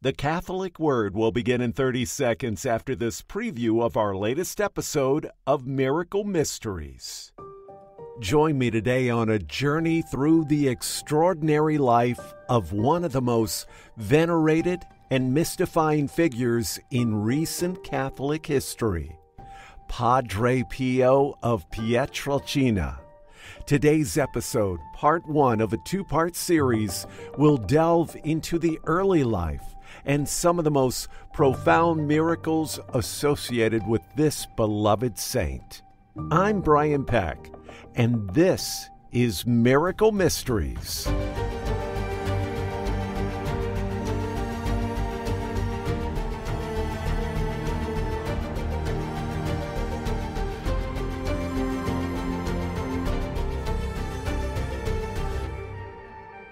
The Catholic Word will begin in 30 seconds after this preview of our latest episode of Miracle Mysteries. Join me today on a journey through the extraordinary life of one of the most venerated and mystifying figures in recent Catholic history, Padre Pio of Pietrelcina. Today's episode, part one of a two part series, will delve into the early life and some of the most profound miracles associated with this beloved saint. I'm Brian Peck, and this is Miracle Mysteries.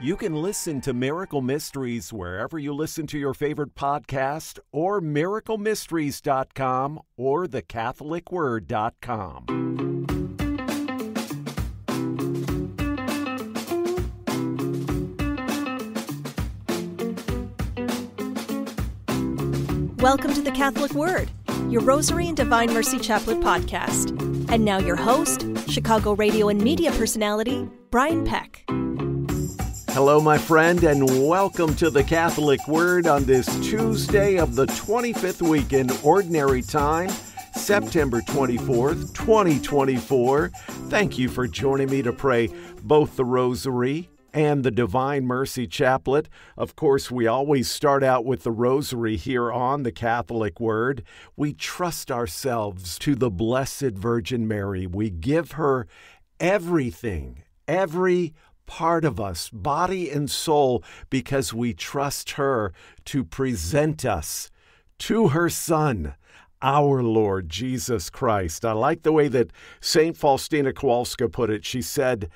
You can listen to Miracle Mysteries wherever you listen to your favorite podcast or miraclemysteries.com or thecatholicword.com. Welcome to the Catholic Word, your Rosary and Divine Mercy Chaplet podcast. And now, your host, Chicago radio and media personality, Brian Peck. Hello, my friend, and welcome to the Catholic Word on this Tuesday of the 25th week in Ordinary Time, September 24th, 2024. Thank you for joining me to pray both the Rosary and the Divine Mercy Chaplet. Of course, we always start out with the Rosary here on the Catholic Word. We trust ourselves to the Blessed Virgin Mary. We give her everything, every part of us, body and soul, because we trust her to present us to her Son, our Lord Jesus Christ. I like the way that St. Faustina Kowalska put it. She said,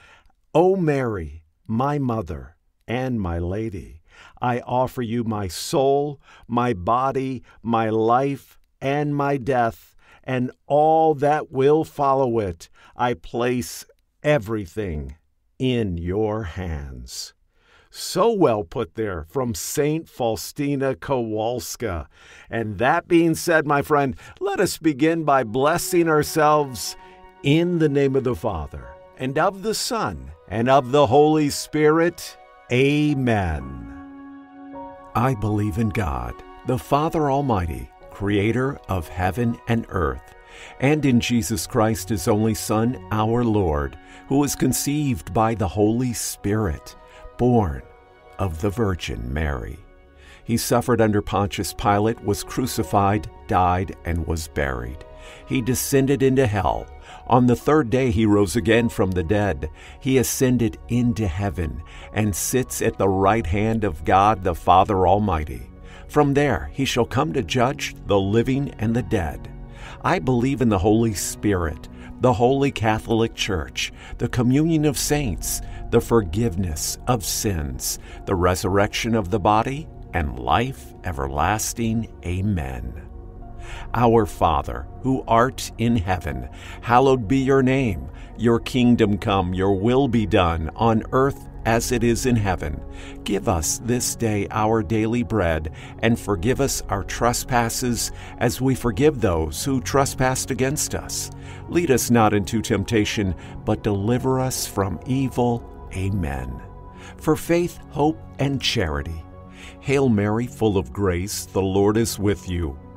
O Mary, my mother and my lady, I offer you my soul, my body, my life, and my death, and all that will follow it. I place everything in your hands. So well put there from St. Faustina Kowalska. And that being said, my friend, let us begin by blessing ourselves in the name of the Father, and of the Son, and of the Holy Spirit. Amen. I believe in God, the Father Almighty, creator of heaven and earth, and in Jesus Christ, his only Son, our Lord, who was conceived by the Holy Spirit, born of the Virgin Mary. He suffered under Pontius Pilate, was crucified, died, and was buried. He descended into hell. On the third day he rose again from the dead. He ascended into heaven and sits at the right hand of God the Father Almighty. From there he shall come to judge the living and the dead. I believe in the Holy Spirit, the Holy Catholic Church, the communion of saints, the forgiveness of sins, the resurrection of the body, and life everlasting. Amen. Our Father, who art in heaven, hallowed be your name. Your kingdom come, your will be done, on earth as it is in heaven. Give us this day our daily bread, and forgive us our trespasses, as we forgive those who trespass against us. Lead us not into temptation, but deliver us from evil. Amen. For faith, hope, and charity. Hail Mary, full of grace, the Lord is with you.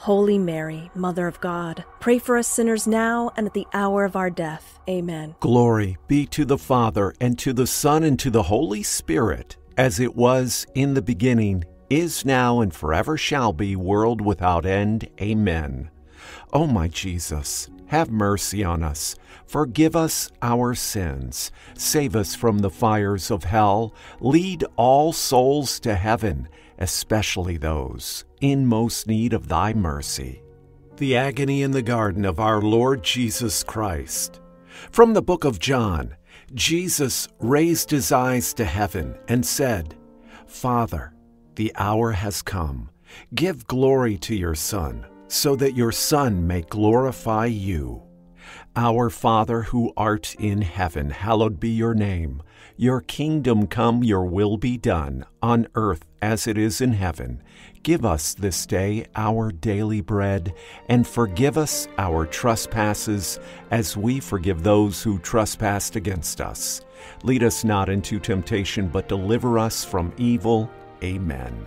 Holy Mary, Mother of God, pray for us sinners now and at the hour of our death. Amen. Glory be to the Father, and to the Son, and to the Holy Spirit, as it was in the beginning, is now, and forever shall be, world without end. Amen. O my Jesus, have mercy on us. Forgive us our sins. Save us from the fires of hell. Lead all souls to heaven especially those in most need of thy mercy. The agony in the garden of our Lord Jesus Christ. From the book of John, Jesus raised his eyes to heaven and said, Father, the hour has come. Give glory to your Son, so that your Son may glorify you. Our Father who art in heaven, hallowed be your name. Your kingdom come, your will be done, on earth as it is in heaven. Give us this day our daily bread, and forgive us our trespasses, as we forgive those who trespass against us. Lead us not into temptation, but deliver us from evil. Amen.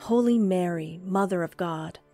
Holy Mary, Mother of God,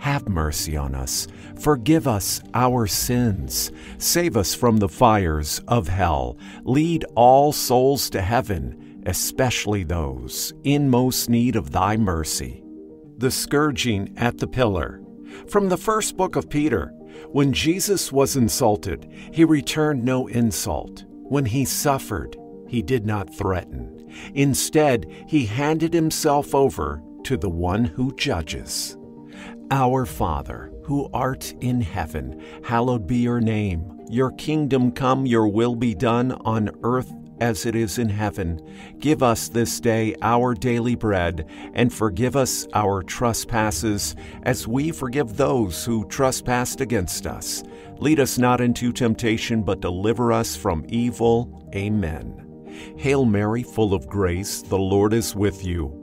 have mercy on us. Forgive us our sins. Save us from the fires of hell. Lead all souls to heaven, especially those in most need of thy mercy. The scourging at the pillar. From the first book of Peter, when Jesus was insulted, he returned no insult. When he suffered, he did not threaten. Instead, he handed himself over to the one who judges. Our Father, who art in heaven, hallowed be your name. Your kingdom come, your will be done on earth as it is in heaven. Give us this day our daily bread, and forgive us our trespasses, as we forgive those who trespass against us. Lead us not into temptation, but deliver us from evil. Amen. Hail Mary, full of grace, the Lord is with you.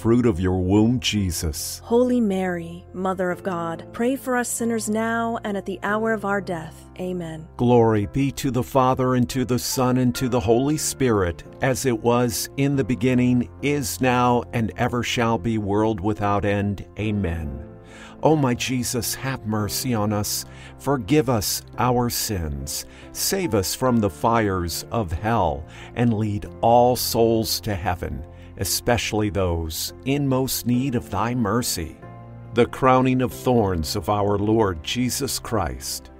fruit of your womb, Jesus. Holy Mary, Mother of God, pray for us sinners now and at the hour of our death. Amen. Glory be to the Father, and to the Son, and to the Holy Spirit, as it was in the beginning, is now, and ever shall be, world without end. Amen. O my Jesus, have mercy on us, forgive us our sins, save us from the fires of hell, and lead all souls to heaven especially those in most need of thy mercy. The crowning of thorns of our Lord Jesus Christ.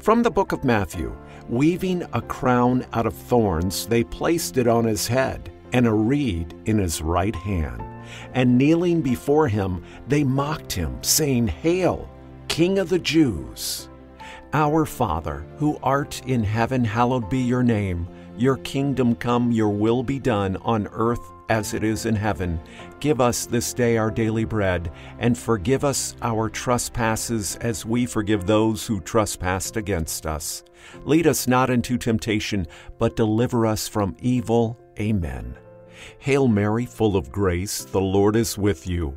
From the book of Matthew, weaving a crown out of thorns, they placed it on his head and a reed in his right hand. And kneeling before him, they mocked him, saying, Hail, King of the Jews! Our Father, who art in heaven, hallowed be your name. Your kingdom come, your will be done on earth as it is in heaven. Give us this day our daily bread, and forgive us our trespasses as we forgive those who trespass against us. Lead us not into temptation, but deliver us from evil. Amen. Hail Mary, full of grace, the Lord is with you.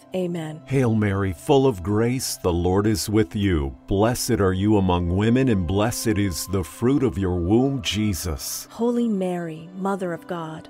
Amen. Hail Mary, full of grace, the Lord is with you. Blessed are you among women, and blessed is the fruit of your womb, Jesus. Holy Mary, Mother of God,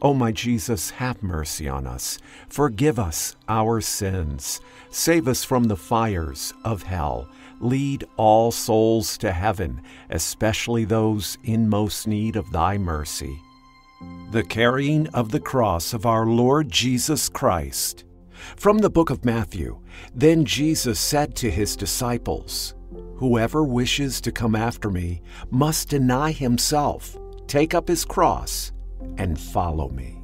O my Jesus, have mercy on us. Forgive us our sins. Save us from the fires of hell. Lead all souls to heaven, especially those in most need of thy mercy. The carrying of the cross of our Lord Jesus Christ. From the book of Matthew Then Jesus said to his disciples, Whoever wishes to come after me must deny himself, take up his cross, and follow me.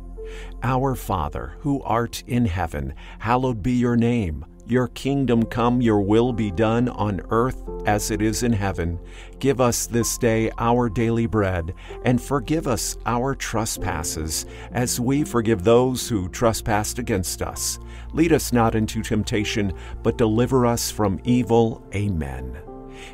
Our Father, who art in heaven, hallowed be your name. Your kingdom come, your will be done on earth as it is in heaven. Give us this day our daily bread, and forgive us our trespasses, as we forgive those who trespass against us. Lead us not into temptation, but deliver us from evil. Amen.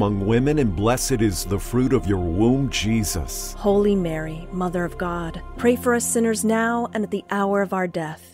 women, and blessed is the fruit of your womb, Jesus. Holy Mary, Mother of God, pray for us sinners now and at the hour of our death.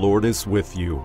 Lord is with you.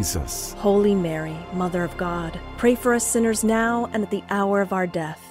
Holy Mary, Mother of God, pray for us sinners now and at the hour of our death.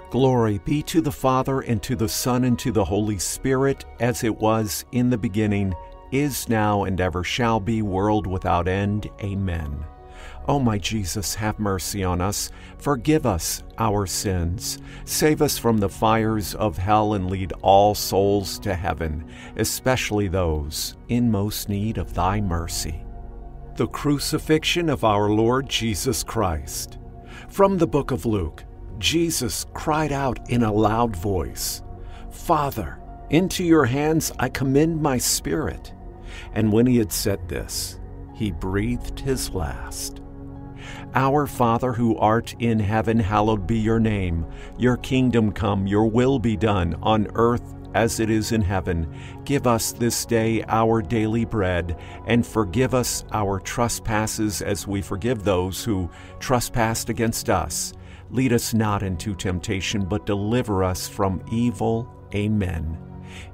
Glory be to the Father, and to the Son, and to the Holy Spirit, as it was in the beginning, is now, and ever shall be, world without end. Amen. O my Jesus, have mercy on us. Forgive us our sins. Save us from the fires of hell and lead all souls to heaven, especially those in most need of thy mercy. The crucifixion of our Lord Jesus Christ. From the book of Luke, Jesus cried out in a loud voice, Father, into your hands I commend my spirit. And when he had said this, he breathed his last. Our Father who art in heaven, hallowed be your name. Your kingdom come, your will be done, on earth as it is in heaven. Give us this day our daily bread, and forgive us our trespasses as we forgive those who trespass against us. Lead us not into temptation, but deliver us from evil. Amen.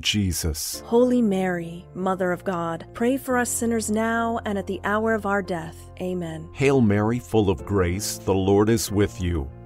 Jesus. Holy Mary, Mother of God, pray for us sinners now and at the hour of our death. Amen. Hail Mary, full of grace, the Lord is with you.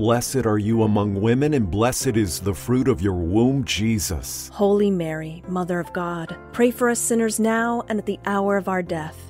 Blessed are you among women, and blessed is the fruit of your womb, Jesus. Holy Mary, Mother of God, pray for us sinners now and at the hour of our death.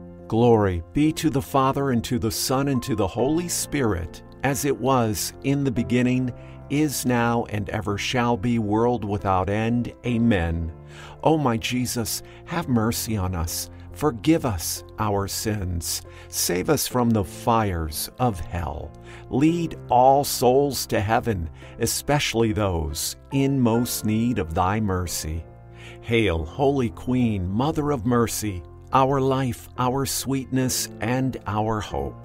Glory be to the Father, and to the Son, and to the Holy Spirit, as it was in the beginning, is now, and ever shall be, world without end. Amen. O my Jesus, have mercy on us. Forgive us our sins. Save us from the fires of hell. Lead all souls to heaven, especially those in most need of thy mercy. Hail, Holy Queen, Mother of Mercy, our life, our sweetness, and our hope.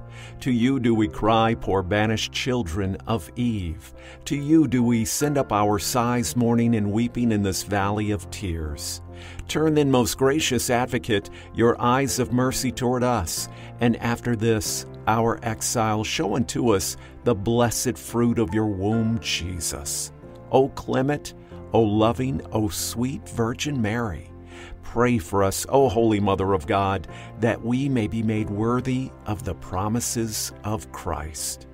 To you do we cry, poor banished children of Eve. To you do we send up our sighs, mourning and weeping in this valley of tears. Turn then, most gracious advocate, your eyes of mercy toward us, and after this, our exile, show unto us the blessed fruit of your womb, Jesus. O clement, O loving, O sweet Virgin Mary, pray for us, O Holy Mother of God, that we may be made worthy of the promises of Christ.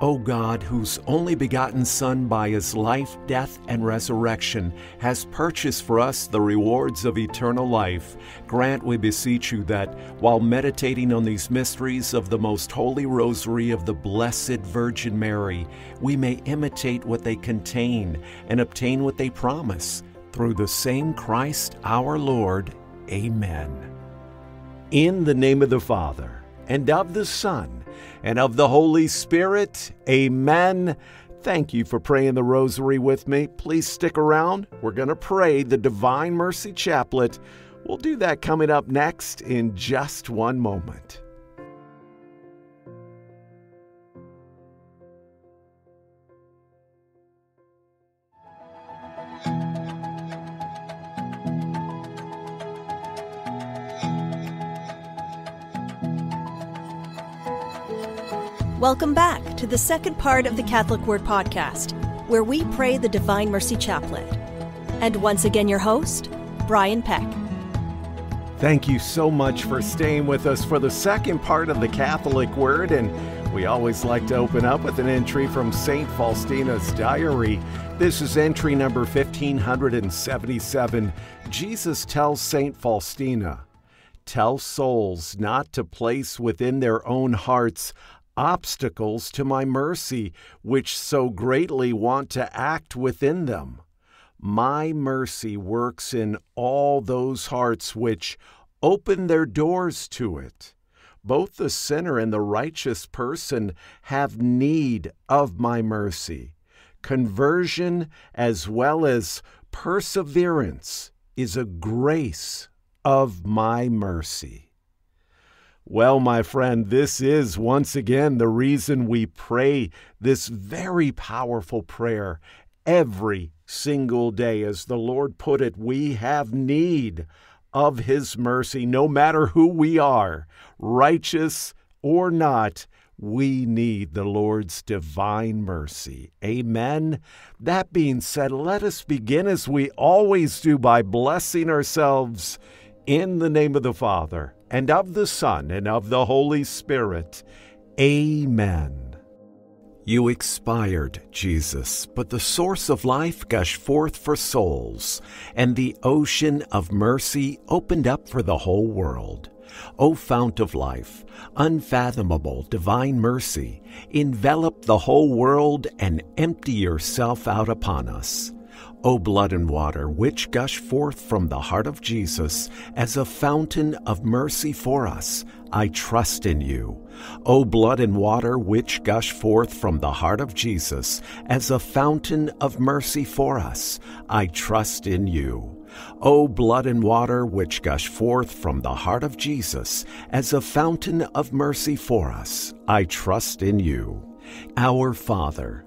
O God, whose only begotten Son, by his life, death, and resurrection, has purchased for us the rewards of eternal life, grant, we beseech you, that while meditating on these mysteries of the most holy rosary of the Blessed Virgin Mary, we may imitate what they contain and obtain what they promise. Through the same Christ our Lord. Amen. In the name of the Father, and of the Son, and of the Holy Spirit. Amen. Thank you for praying the rosary with me. Please stick around. We're going to pray the Divine Mercy Chaplet. We'll do that coming up next in just one moment. Welcome back to the second part of the Catholic Word podcast, where we pray the Divine Mercy Chaplet. And once again, your host, Brian Peck. Thank you so much for staying with us for the second part of the Catholic Word. And we always like to open up with an entry from St. Faustina's diary. This is entry number 1577. Jesus tells St. Faustina, Tell souls not to place within their own hearts obstacles to my mercy, which so greatly want to act within them. My mercy works in all those hearts which open their doors to it. both the sinner and the righteous person have need of my mercy. Conversion as well as perseverance is a grace of my mercy. Well, my friend, this is once again the reason we pray this very powerful prayer every single day. As the Lord put it, we have need of His mercy, no matter who we are, righteous or not. We need the Lord's divine mercy. Amen. That being said, let us begin as we always do by blessing ourselves in the name of the Father, and of the Son, and of the Holy Spirit. Amen. You expired, Jesus, but the source of life gushed forth for souls, and the ocean of mercy opened up for the whole world. O fount of life, unfathomable divine mercy, envelop the whole world and empty yourself out upon us. O blood and water, which gush forth from the heart of Jesus as a fountain of mercy for us, I trust in you. O blood and water, which gush forth from the heart of Jesus as a fountain of mercy for us, I trust in you. O blood and water, which gush forth from the heart of Jesus as a fountain of mercy for us, I trust in you. Our Father,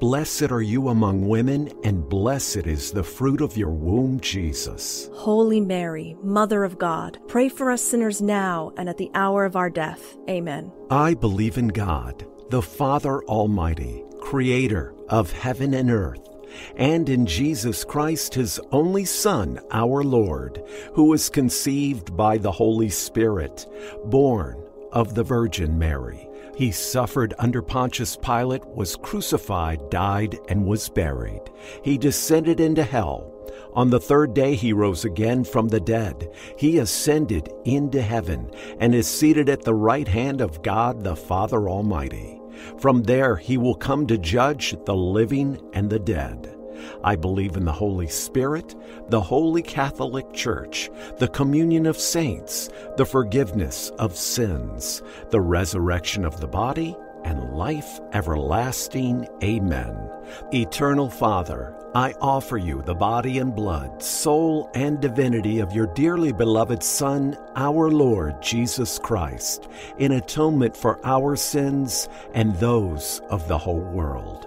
Blessed are you among women, and blessed is the fruit of your womb, Jesus. Holy Mary, Mother of God, pray for us sinners now and at the hour of our death. Amen. I believe in God, the Father Almighty, creator of heaven and earth and in Jesus Christ, his only Son, our Lord, who was conceived by the Holy Spirit, born of the Virgin Mary. He suffered under Pontius Pilate, was crucified, died, and was buried. He descended into hell. On the third day he rose again from the dead. He ascended into heaven and is seated at the right hand of God the Father Almighty. From there he will come to judge the living and the dead. I believe in the Holy Spirit, the Holy Catholic Church, the communion of saints, the forgiveness of sins, the resurrection of the body, and life everlasting. Amen. Eternal Father, I offer you the body and blood, soul and divinity of your dearly beloved Son, our Lord Jesus Christ, in atonement for our sins and those of the whole world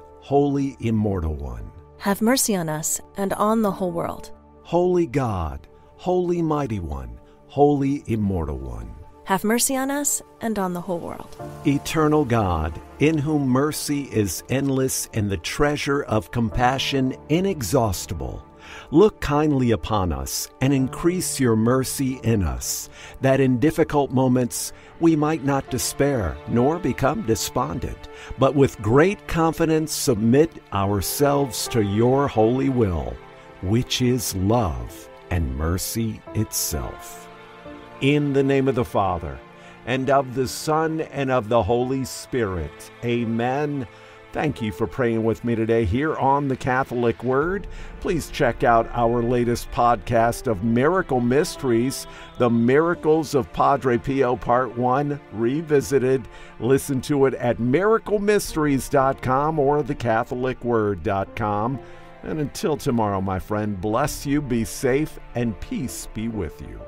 Holy Immortal One, Have mercy on us and on the whole world. Holy God, Holy Mighty One, Holy Immortal One. Have mercy on us and on the whole world. Eternal God, in whom mercy is endless and the treasure of compassion inexhaustible, look kindly upon us and increase your mercy in us, that in difficult moments we might not despair nor become despondent, but with great confidence submit ourselves to your holy will, which is love and mercy itself. In the name of the Father, and of the Son, and of the Holy Spirit. Amen. Thank you for praying with me today here on the Catholic Word. Please check out our latest podcast of Miracle Mysteries, The Miracles of Padre Pio Part 1, Revisited. Listen to it at miraclemysteries.com or thecatholicword.com. And until tomorrow, my friend, bless you, be safe, and peace be with you.